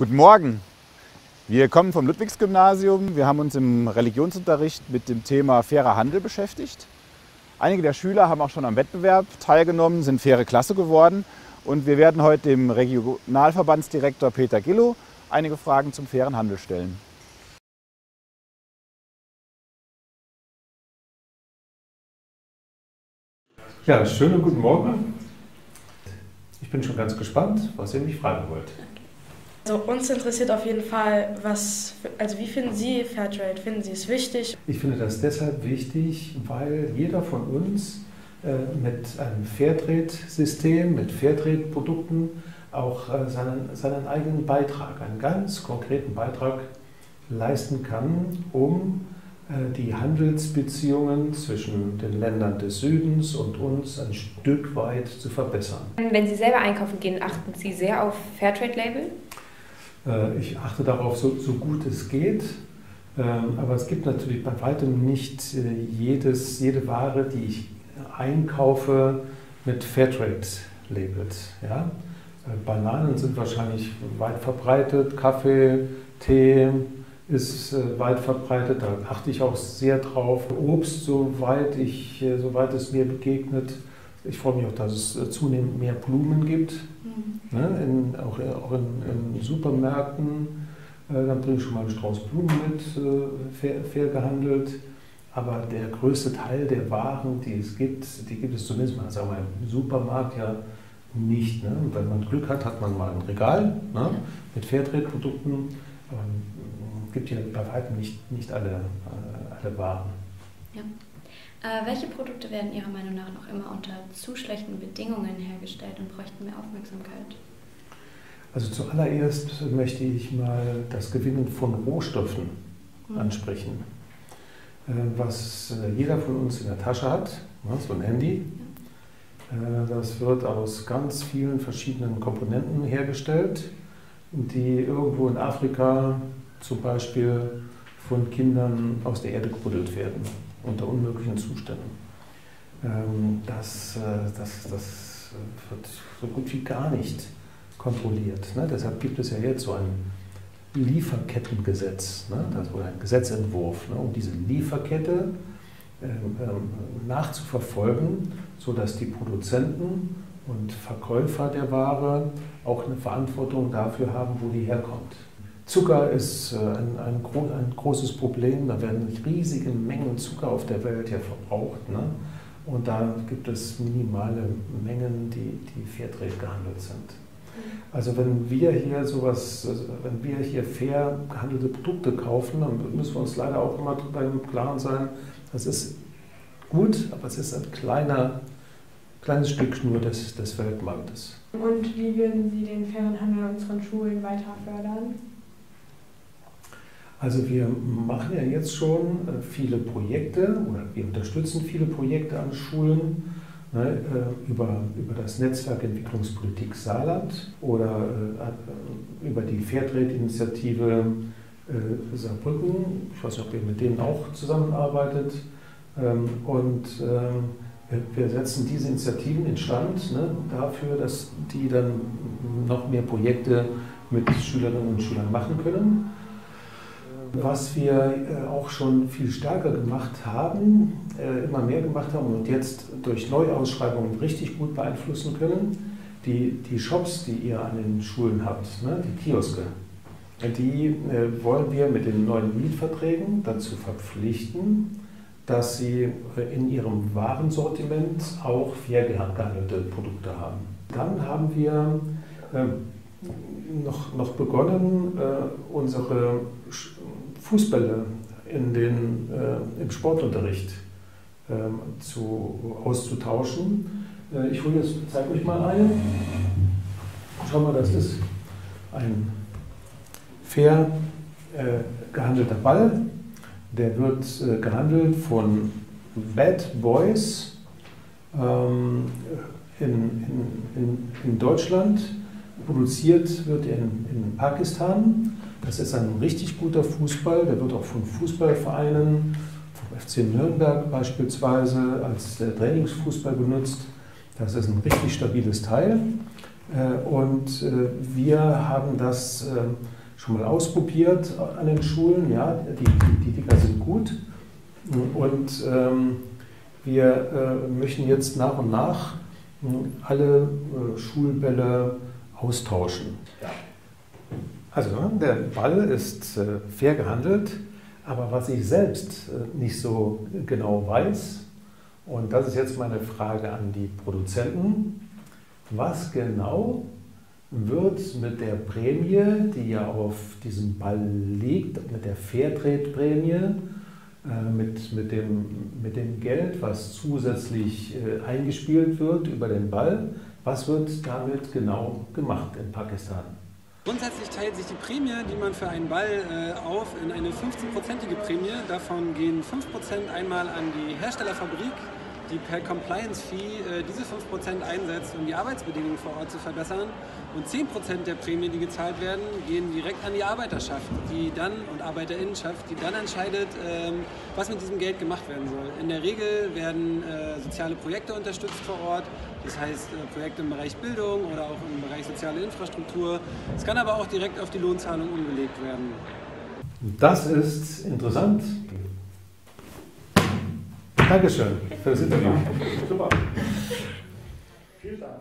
Guten Morgen. Wir kommen vom Ludwigsgymnasium. Wir haben uns im Religionsunterricht mit dem Thema fairer Handel beschäftigt. Einige der Schüler haben auch schon am Wettbewerb teilgenommen, sind faire Klasse geworden. Und wir werden heute dem Regionalverbandsdirektor Peter Gillow einige Fragen zum fairen Handel stellen. Ja, schönen guten Morgen. Ich bin schon ganz gespannt, was ihr mich fragen wollt. Also uns interessiert auf jeden Fall, was, also wie finden Sie Fairtrade? Finden Sie es wichtig? Ich finde das deshalb wichtig, weil jeder von uns äh, mit einem Fairtrade-System, mit Fairtrade-Produkten auch äh, seinen, seinen eigenen Beitrag, einen ganz konkreten Beitrag leisten kann, um äh, die Handelsbeziehungen zwischen den Ländern des Südens und uns ein Stück weit zu verbessern. Wenn Sie selber einkaufen gehen, achten Sie sehr auf Fairtrade-Label? Äh, ich achte darauf, so, so gut es geht. Ähm, aber es gibt natürlich bei weitem nicht äh, jedes, jede Ware, die ich einkaufe, mit Fairtrade labelt. Ja? Äh, Bananen sind wahrscheinlich weit verbreitet, Kaffee, Tee ist weit verbreitet, da achte ich auch sehr drauf. Obst, soweit, ich, soweit es mir begegnet, ich freue mich auch, dass es zunehmend mehr Blumen gibt, mhm. ne, in, auch, auch in, in, Supermärkten. Äh, dann bringe ich schon mal einen Strauß Blumen mit, äh, fair, fair, gehandelt. Aber der größte Teil der Waren, die es gibt, die gibt es zumindest mal sagen wir, im Supermarkt ja nicht. Ne? Wenn man Glück hat, hat man mal ein Regal ne? mit Fairtrade-Produkten. Aber es gibt ja bei weitem nicht, nicht alle, äh, alle Waren. Ja. Äh, welche Produkte werden Ihrer Meinung nach noch immer unter zu schlechten Bedingungen hergestellt und bräuchten mehr Aufmerksamkeit? Also zuallererst möchte ich mal das Gewinnen von Rohstoffen mhm. ansprechen. Äh, was äh, jeder von uns in der Tasche hat, ne, so ein Handy, äh, das wird aus ganz vielen verschiedenen Komponenten hergestellt, die irgendwo in Afrika zum Beispiel von Kindern aus der Erde gebuddelt werden unter unmöglichen Zuständen. Ähm, das, äh, das, das wird so gut wie gar nicht kontrolliert. Ne? Deshalb gibt es ja jetzt so ein Lieferkettengesetz, ne? das, ein Gesetzentwurf, ne? um diese Lieferkette ähm, ähm, nachzuverfolgen, sodass die Produzenten und Verkäufer der Ware auch eine Verantwortung dafür haben, wo die herkommt. Zucker ist äh, ein, ein, ein, großes Problem. Da werden riesige Mengen Zucker auf der Welt ja verbraucht. Ne? Und da gibt es minimale Mengen, die, die Fairtrade gehandelt sind. Mhm. Also wenn wir hier sowas, wenn wir hier fair gehandelte Produkte kaufen, dann müssen wir uns leider auch immer darüber im Klaren sein, das ist gut, aber es ist ein kleiner, kleines Stück nur des, des Weltmarktes. Und wie würden Sie den fairen Handel in unseren Schulen weiter fördern? Also wir machen ja jetzt schon äh, viele Projekte oder wir unterstützen viele Projekte an Schulen ne, äh, über, über das Netzwerk Entwicklungspolitik Saarland oder äh, über die Fairtrade-Initiative Saarbrücken. Ich weiß nicht, ob ihr mit denen auch zusammenarbeitet. Ähm, und ähm, wir setzen diese Initiativen instand ne, dafür, dass die dann noch mehr Projekte mit Schülerinnen und Schülern machen können. Was wir äh, auch schon viel stärker gemacht haben, äh, immer mehr gemacht haben und jetzt durch Neuausschreibungen richtig gut beeinflussen können, die, die Shops, die ihr an den Schulen habt, ne, die Kioske, die äh, wollen wir mit den neuen Mietverträgen dazu verpflichten, dass sie in ihrem Warensortiment auch fair gehandelte Produkte haben. Dann haben wir noch, noch begonnen, unsere Fußbälle in den, äh, im Sportunterricht äh, zu, auszutauschen. Äh, ich hole jetzt, zeige euch mal eine. Schau mal, das ist ein fair äh, gehandelter Ball. Der wird äh, gehandelt von Bad Boys ähm, in, in, in, in Deutschland. Produziert wird in, in Pakistan das ist ein richtig guter Fußball, der wird auch von Fußballvereinen, vom FC Nürnberg beispielsweise, als Trainingsfußball benutzt. Das ist ein richtig stabiles Teil. Äh, und äh, wir haben das ähm, schon mal ausprobiert an den Schulen. Ja, die, die, Dinger sind gut. Und ähm, wir möchten jetzt nach und nach alle Schulbälle austauschen. Also der Ball ist fair gehandelt, aber was ich selbst nicht so genau weiß, und das ist jetzt meine Frage an die Produzenten, was genau wird mit der Prämie, die ja auf diesem Ball liegt, mit der Fairtrade-Prämie, äh, mit, mit, dem, mit dem Geld, was zusätzlich äh, eingespielt wird über den Ball, was wird damit genau gemacht in Pakistan? Grundsätzlich teilt sich die Prämie, die man für einen Ball äh, auf, in eine 15-prozentige Prämie. Davon gehen 5% einmal an die Herstellerfabrik, die per Compliance Fee äh, diese 5% einsetzt, um die Arbeitsbedingungen vor Ort zu verbessern. Und 10% der Prämie, die gezahlt werden, gehen direkt an die Arbeiterschaft, die dann und Arbeiterinnenschaft, die dann entscheidet, ähm, was mit diesem Geld gemacht werden soll. In der Regel werden äh, soziale Projekte unterstützt vor Ort, das heißt äh, Projekte im Bereich Bildung oder auch im Bereich soziale Infrastruktur. Es kann aber auch direkt auf die Lohnzahlung umgelegt werden. Das ist interessant. Dankeschön für das Interview. Super. Vielen Dank.